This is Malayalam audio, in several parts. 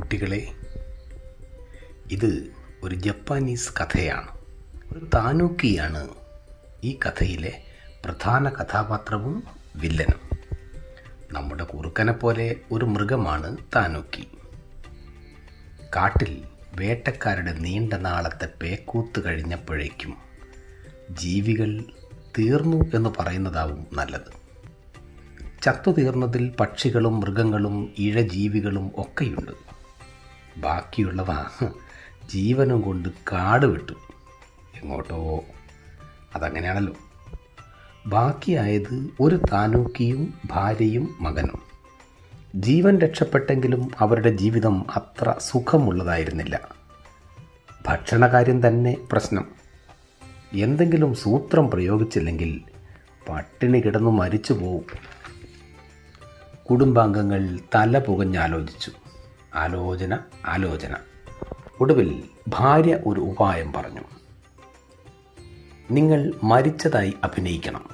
കുട്ടികളെ ഇത് ഒരു ജപ്പാനീസ് കഥയാണ്. ഒരു താനൂക്കിയാണ് ഈ കഥയിലെ പ്രധാന കഥാപാത്രവും വില്ലനും. നമ്മുടെ കുറുക്കനെ പോലെ ഒരു മൃഗമാണ് താനൂക്കി. കാട്ടിൽ വേട്ടക്കാരുടെ നീണ്ട നാളത്തെ പേക്കൂത്ത് കഴിഞ്ഞപ്പോഴേക്കും ജീവികൾ തീർന്നു എന്ന് പറയുന്നതാവും നല്ലത്. ചത്തു തീർന്നതിൽ പക്ഷികളും മൃഗങ്ങളും ഇഴജീവികളും ഒക്കെയുണ്ട്. ബാക്കിയുള്ളവ ജീവനും കൊണ്ട് കാട് വിട്ടു. എങ്ങോട്ടോ? അതങ്ങനെയാണല്ലോ. ബാക്കിയായത് ഒരു താനൂക്കിയും ഭാര്യയും മകനും. ജീവൻ രക്ഷപ്പെട്ടെങ്കിലും അവരുടെ ജീവിതം അത്ര സുഖമുള്ളതായിരുന്നില്ല. ഭക്ഷണകാര്യം തന്നെ പ്രശ്നം. എന്തെങ്കിലും സൂത്രം പ്രയോഗിച്ചില്ലെങ്കിൽ പട്ടിണി കിടന്നു മരിച്ചു പോവും കുടുംബാംഗങ്ങൾ തല പുകഞ്ഞാലോചിച്ചു. ആലോചന ആലോചന. ഒടുവിൽ ഭാര്യ ഒരു ഉപായം പറഞ്ഞു. നിങ്ങൾ മരിച്ചതായി അഭിനയിക്കണം.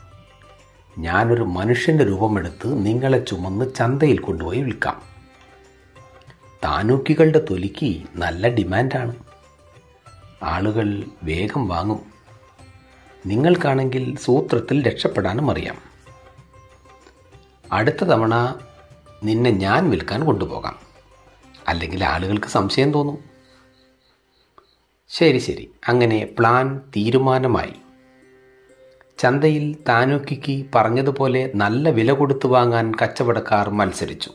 ഞാനൊരു മനുഷ്യന്റെ രൂപമെടുത്ത് നിങ്ങളെ ചുമന്ന് ചന്തയിൽ കൊണ്ടുപോയി വിൽക്കാം. താനൂക്കികളുടെ തൊലിക്ക് നല്ല ഡിമാൻഡാണ്. ആളുകൾ വേഗം വാങ്ങും. നിങ്ങൾക്കാണെങ്കിൽ സൂത്രത്തിൽ രക്ഷപ്പെടാനും അറിയാം. അടുത്ത തവണ നിന്നെ ഞാൻ വിൽക്കാൻ കൊണ്ടുപോകാം. അല്ലെങ്കിൽ ആളുകൾക്ക് സംശയം തോന്നും. ശരി ശരി. അങ്ങനെ പ്ലാൻ തീരുമാനമായി. ചന്തയിൽ താനൂക്കിക്ക് പറഞ്ഞതുപോലെ നല്ല വില കൊടുത്തു വാങ്ങാൻ കച്ചവടക്കാർ മത്സരിച്ചു.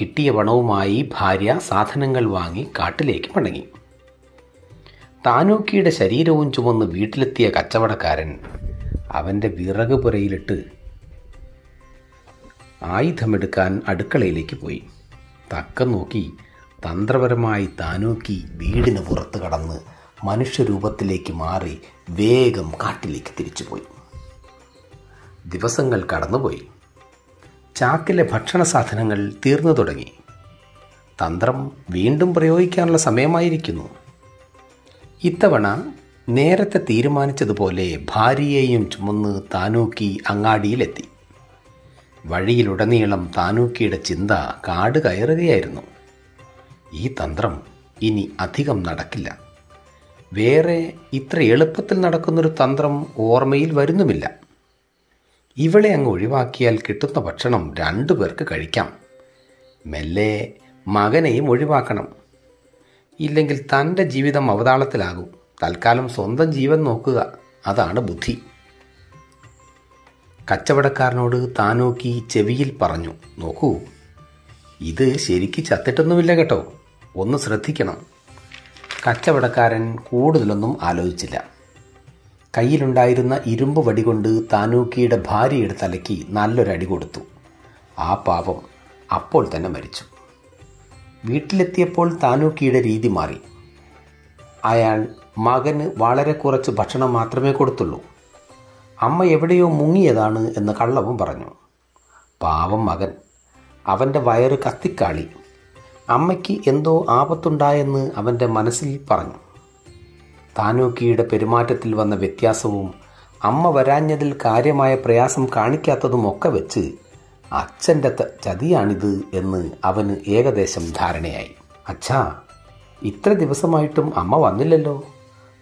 കിട്ടിയ പണവുമായി ഭാര്യ സാധനങ്ങൾ വാങ്ങി കാട്ടിലേക്ക് മടങ്ങി. താനൂക്കിയുടെ ശരീരവും ചുമന്ന് വീട്ടിലെത്തിയ കച്ചവടക്കാരൻ അവന്റെ വിറക് പുരയിലിട്ട് ആയുധമെടുക്കാൻ അടുക്കളയിലേക്ക് പോയി. തക്കം നോക്കി തന്ത്രപരമായി താനൂക്കി വീടിന് പുറത്ത് കടന്ന് മനുഷ്യരൂപത്തിലേക്ക് മാറി വേഗം കാട്ടിലേക്ക് തിരിച്ചുപോയി. ദിവസങ്ങൾ കടന്നുപോയി. ചാക്കിലെ ഭക്ഷണ സാധനങ്ങൾ തീർന്നു തുടങ്ങി. തന്ത്രം വീണ്ടും പ്രയോഗിക്കാനുള്ള സമയമായിരിക്കുന്നു. ഇത്തവണ നേരത്തെ തീരുമാനിച്ചതുപോലെ ഭാര്യയെയും ചുമന്ന് താനൂക്കി അങ്ങാടിയിലെത്തി. വഴിയിലുടനീളം താനൂക്കിയുടെ ചിന്ത കാട് കയറുകയായിരുന്നു. ഈ തന്ത്രം ഇനി അധികം നടക്കില്ല. വേറെ ഇത്ര എളുപ്പത്തിൽ നടക്കുന്നൊരു തന്ത്രം ഓർമ്മയിൽ വരുന്നുമില്ല. ഇവളെ അങ്ങ് ഒഴിവാക്കിയാൽ കിട്ടുന്ന ഭക്ഷണം രണ്ടു പേർക്ക് കഴിക്കാം. മെല്ലെ മകനെയും ഒഴിവാക്കണം. ഇല്ലെങ്കിൽ തന്റെ ജീവിതം അവതാളത്തിലാകും. തൽക്കാലം സ്വന്തം ജീവൻ നോക്കുക. അതാണ് ബുദ്ധി. കച്ചവടക്കാരനോട് താനോക്കി ചെവിയിൽ പറഞ്ഞു നോക്കൂ ഇത് ശരിക്ക് ചത്തിട്ടൊന്നുമില്ല കേട്ടോ. ഒന്ന് ശ്രദ്ധിക്കണം. കച്ചവടക്കാരൻ കൂടുതലൊന്നും ആലോചിച്ചില്ല. കയ്യിലുണ്ടായിരുന്ന ഇരുമ്പ് വടികൊണ്ട് താനൂക്കിയുടെ ഭാര്യയുടെ തലയ്ക്ക് നല്ലൊരടി കൊടുത്തു. ആ പാപം അപ്പോൾ തന്നെ മരിച്ചു. വീട്ടിലെത്തിയപ്പോൾ താനൂക്കിയുടെ രീതി മാറി. അയാൾ മകന് വളരെ കുറച്ച് ഭക്ഷണം മാത്രമേ കൊടുത്തുള്ളൂ. അമ്മ എവിടെയോ മുങ്ങിയതാണ് എന്ന് കള്ളവും പറഞ്ഞു. പാവം മകൻ. അവന്റെ വയറ് കത്തിക്കാളി. അമ്മയ്ക്ക് എന്തോ ആപത്തുണ്ടായെന്ന് അവന്റെ മനസ്സിൽ പറഞ്ഞു. താനൂക്കിയുടെ പെരുമാറ്റത്തിൽ വന്ന വ്യത്യാസവും അമ്മ വരാഞ്ഞതിൽ കാര്യമായ പ്രയാസം കാണിക്കാത്തതുമൊക്കെ വെച്ച് അച്ഛന്റെ ചതിയാണിത് എന്ന് അവന് ഏകദേശം ധാരണയായി. അച്ഛാ ഇത്ര ദിവസമായിട്ടും അമ്മ വന്നില്ലല്ലോ.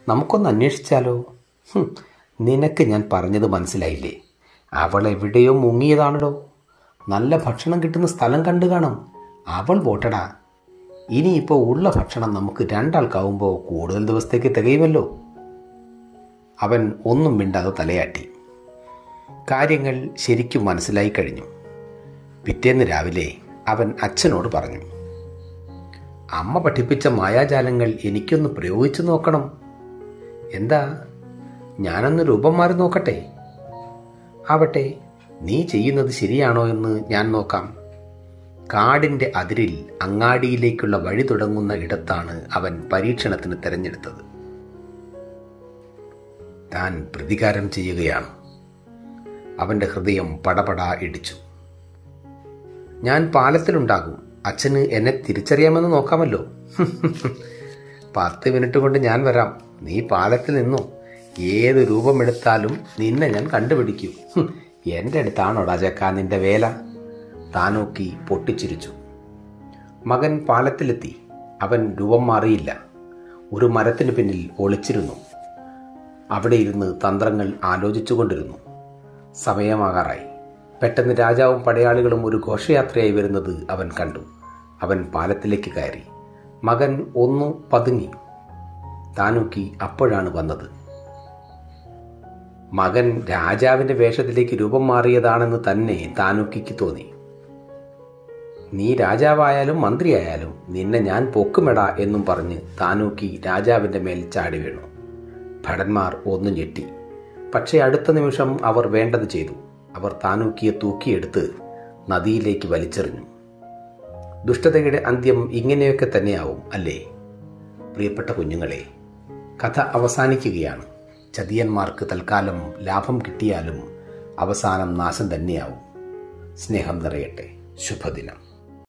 നമുക്കൊന്ന് അന്വേഷിച്ചാലോ? നിനക്ക് ഞാൻ പറഞ്ഞത് മനസ്സിലായില്ലേ? അവൾ എവിടെയോ മുങ്ങിയതാണല്ലോ നല്ല ഭക്ഷണം കിട്ടുന്ന സ്ഥലം കണ്ടു കാണും. അവൾ പോട്ടടാ. ഇനിയിപ്പോൾ ഉള്ള ഭക്ഷണം നമുക്ക് രണ്ടാൾക്കാവുമ്പോൾ കൂടുതൽ ദിവസത്തേക്ക് തികയുമല്ലോ. അവൻ ഒന്നും മിണ്ടാതെ തലയാട്ടി. കാര്യങ്ങൾ ശരിക്കും മനസ്സിലായി കഴിഞ്ഞു. പിറ്റേന്ന് രാവിലെ അവൻ അച്ഛനോട് പറഞ്ഞു അമ്മ പഠിപ്പിച്ച മായാജാലങ്ങൾ എനിക്കൊന്ന് പ്രയോഗിച്ചു നോക്കണം. എന്താ? ഞാനൊന്ന് രൂപം മാറി നോക്കട്ടെ? ആവട്ടെ നീ ചെയ്യുന്നത് ശരിയാണോ എന്ന് ഞാൻ നോക്കാം. കാടിന്റെ അതിരിൽ അങ്ങാടിയിലേക്കുള്ള വഴി തുടങ്ങുന്ന ഇടത്താണ് അവൻ പരീക്ഷണത്തിന് തിരഞ്ഞെടുത്തത്. താൻ പ്രതികാരം ചെയ്യുകയാണ്. അവന്റെ ഹൃദയം പടപട ഇടിച്ചു. ഞാൻ പാലത്തിലുണ്ടാകും. അച്ഛന് എന്നെ തിരിച്ചറിയാമെന്ന് നോക്കാമല്ലോ. പത്ത് മിനിറ്റ് കൊണ്ട് ഞാൻ വരാം. നീ പാലത്തിൽ നിന്നോ? ഏത് രൂപമെടുത്താലും നിന്നെ ഞാൻ കണ്ടുപിടിക്കും. എന്റെ അടുത്താണോടാ ചക്ക നിന്റെ വേല? താനോക്കി പൊട്ടിച്ചിരിച്ചു. മകൻ പാലത്തിലെത്തി. അവൻ രൂപം മാറിയില്ല. ഒരു മരത്തിന് പിന്നിൽ ഒളിച്ചിരുന്നു. അവിടെ ഇരുന്ന് തന്ത്രങ്ങൾ ആലോചിച്ചുകൊണ്ടിരുന്നു. സമയമാകാറായി. പെട്ടെന്ന് രാജാവും പടയാളികളും ഒരു ഘോഷയാത്രയായി വരുന്നത് അവൻ കണ്ടു. അവൻ പാലത്തിലേക്ക് കയറി. മകൻ ഒന്നു പതുങ്ങി. താനൂക്കി അപ്പോഴാണ് വന്നത്. മകൻ രാജാവിന്റെ വേഷത്തിലേക്ക് രൂപം മാറിയതാണെന്ന് തന്നെ താനൂക്കിക്ക് തോന്നി. നീ രാജാവായാലും മന്ത്രിയായാലും നിന്നെ ഞാൻ പൊക്കുമെടാ എന്നും പറഞ്ഞ് താനൂക്കി രാജാവിന്റെ മേൽ ചാടി വീണു. ഭടന്മാർ ഒന്നു ഞെട്ടി. പക്ഷേ അടുത്ത നിമിഷം അവർ വേണ്ടത് ചെയ്തു. അവർ താനൂക്കിയെ തൂക്കിയെടുത്ത് നദിയിലേക്ക് വലിച്ചെറിഞ്ഞു. ദുഷ്ടതയുടെ അന്ത്യം ഇങ്ങനെയൊക്കെ തന്നെയാവും അല്ലേ? പ്രിയപ്പെട്ട കുഞ്ഞുങ്ങളെ കഥ അവസാനിക്കുകയാണ്. ചതിയന്മാർക്ക് തൽക്കാലം ലാഭം കിട്ടിയാലും അവസാനം നാശം തന്നെയാവും. സ്നേഹം നിറയട്ടെ. ശുഭദിനം.